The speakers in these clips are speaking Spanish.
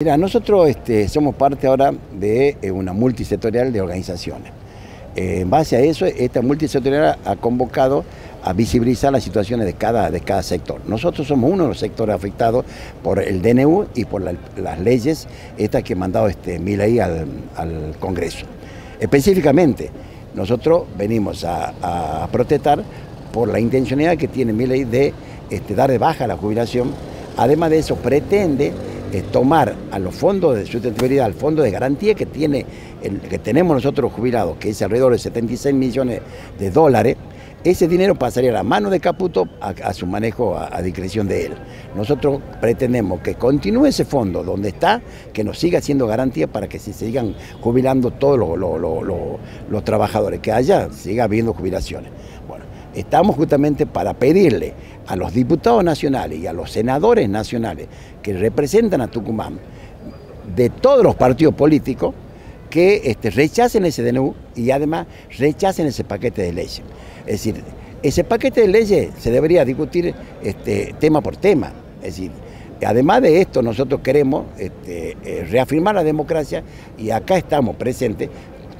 Mira, nosotros este, somos parte ahora de eh, una multisectorial de organizaciones. Eh, en base a eso, esta multisectorial ha convocado a visibilizar las situaciones de cada, de cada sector. Nosotros somos uno de los sectores afectados por el DNU y por las leyes estas que ha mandado este, al, al Congreso. Específicamente, nosotros venimos a, protestar por la intencionalidad que tiene Milei de este, dar de baja la jubilación. Además de eso, pretende eh, tomar a los fondos de sustentabilidad, al fondo de garantía que, tiene que tenemos nosotros jubilados, que es alrededor de 76 millones de dólares, ese dinero pasaría a la mano de Caputo a, su manejo a, discreción de él. Nosotros pretendemos que continúe ese fondo donde está, que nos siga siendo garantía para que se sigan jubilando todos los, trabajadores, que haya, siga habiendo jubilaciones. Estamos justamente para pedirle a los diputados nacionales y a los senadores nacionales que representan a Tucumán de todos los partidos políticos que este, rechacen ese DNU y además rechacen ese paquete de leyes. Es decir, ese paquete de leyes se debería discutir este, tema por tema. Es decir, además de esto, nosotros queremos este, eh, reafirmar la democracia y acá estamos presentes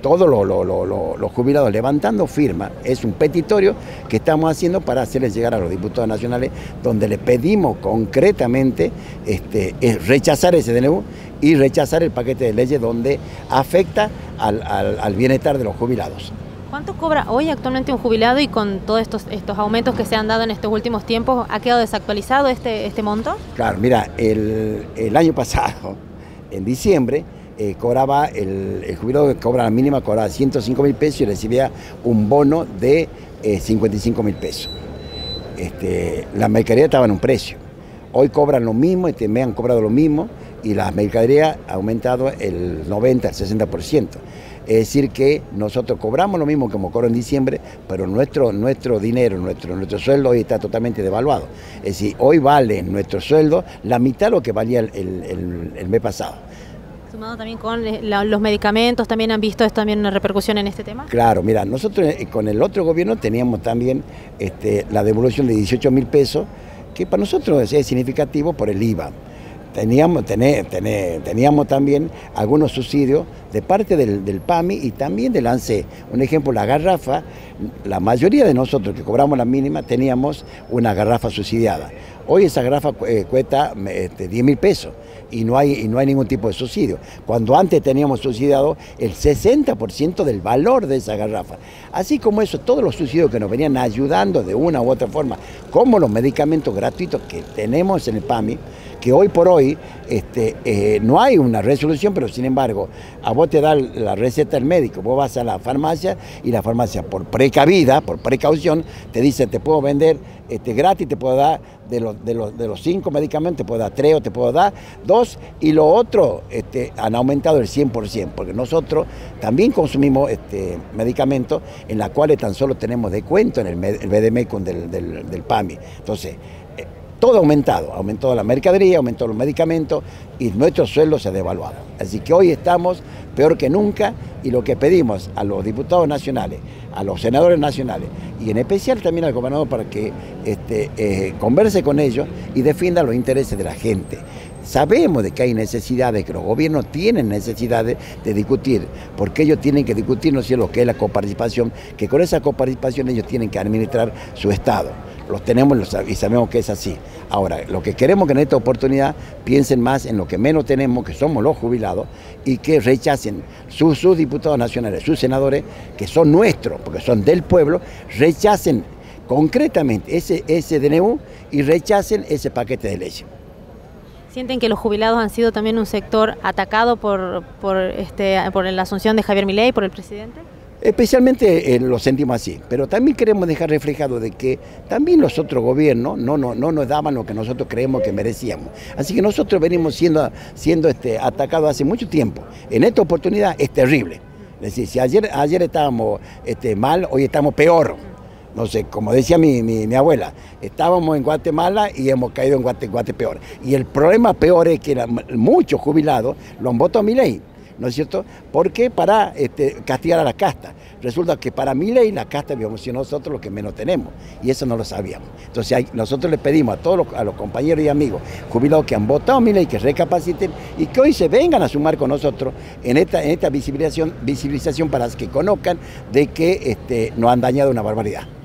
todos los, jubilados levantando firma, es un petitorio que estamos haciendo para hacerles llegar a los diputados nacionales, donde le pedimos concretamente este, rechazar ese DNU y rechazar el paquete de leyes donde afecta al, bienestar de los jubilados. ¿Cuánto cobra hoy actualmente un jubilado y con todos estos, estos aumentos que se han dado en estos últimos tiempos, ha quedado desactualizado este, este monto? Claro, mira, el, el año pasado, en diciembre, eh, cobraba, el, jubilado que cobra la mínima cobraba 105 mil pesos y recibía un bono de 55 eh, mil pesos. Este, la mercadería estaba en un precio. Hoy cobran lo mismo, este mes han cobrado lo mismo y la mercadería ha aumentado el 90, el 60%. Es decir, que nosotros cobramos lo mismo como cobro en diciembre, pero nuestro, nuestro dinero, nuestro, nuestro sueldo hoy está totalmente devaluado. Es decir, hoy vale nuestro sueldo la mitad de lo que valía el mes pasado. Sumado también con eh, los medicamentos, ¿también han visto también una repercusión en este tema? Claro, mira, nosotros eh, con el otro gobierno teníamos también este, la devolución de 18 mil pesos, que para nosotros es significativo por el IVA. Teníamos, teníamos también algunos subsidios de parte del, del, PAMI y también del ANSE. Un ejemplo, la garrafa, la mayoría de nosotros que cobramos la mínima teníamos una garrafa subsidiada. Hoy esa garrafa eh, cuesta este, 10 mil pesos y no, hay, y no hay ningún tipo de subsidio. Cuando antes teníamos subsidiado el 60% del valor de esa garrafa. Así como eso, todos los subsidios que nos venían ayudando de una u otra forma, como los medicamentos gratuitos que tenemos en el PAMI, que hoy por hoy este, eh, no hay una resolución, pero sin embargo, a vos te da la receta del médico, vos vas a la farmacia y la farmacia por precavida, por precaución, te dice te puedo vender este, gratis, te puedo dar de los, de, los, de los cinco medicamentos, te puedo dar tres o te puedo dar dos, y lo otro este, han aumentado el 100%, porque nosotros también consumimos este, medicamentos en los cuales tan solo tenemos de cuento en el, el del, del, del PAMI. Entonces, todo ha aumentado, ha aumentado la mercadería, aumentó los medicamentos y nuestro sueldo se ha devaluado. Así que hoy estamos peor que nunca y lo que pedimos a los diputados nacionales, a los senadores nacionales y en especial también al gobernador para que este, eh, converse con ellos y defienda los intereses de la gente. Sabemos de que hay necesidades, que los gobiernos tienen necesidades de discutir, porque ellos tienen que discutir, no sé lo que es la coparticipación, que con esa coparticipación ellos tienen que administrar su Estado los tenemos y sabemos que es así. Ahora, lo que queremos que en esta oportunidad piensen más en lo que menos tenemos, que somos los jubilados, y que rechacen sus, diputados nacionales, sus senadores, que son nuestros, porque son del pueblo, rechacen concretamente ese, DNU y rechacen ese paquete de leyes. ¿Sienten que los jubilados han sido también un sector atacado por, por, este, la asunción de Javier Milei, por el presidente? Especialmente eh, lo sentimos así, pero también queremos dejar reflejado de que también los otros gobiernos no, no, no nos daban lo que nosotros creemos que merecíamos. Así que nosotros venimos siendo, siendo este, atacados hace mucho tiempo. En esta oportunidad es terrible. Es decir, si ayer, ayer estábamos este, mal, hoy estamos peor. No sé, como decía mi, mi, abuela, estábamos en Guatemala y hemos caído en Guate, peor. Y el problema peor es que muchos jubilados lo han votado a mi ley ¿no es cierto? ¿Por qué? Para este, castigar a la casta. Resulta que para mi ley la casta habíamos sido nosotros los que menos tenemos, y eso no lo sabíamos. Entonces nosotros le pedimos a todos los, a los compañeros y amigos jubilados que han votado mi ley que recapaciten y que hoy se vengan a sumar con nosotros en esta, en esta visibilización, visibilización para que conozcan de que este, nos han dañado una barbaridad.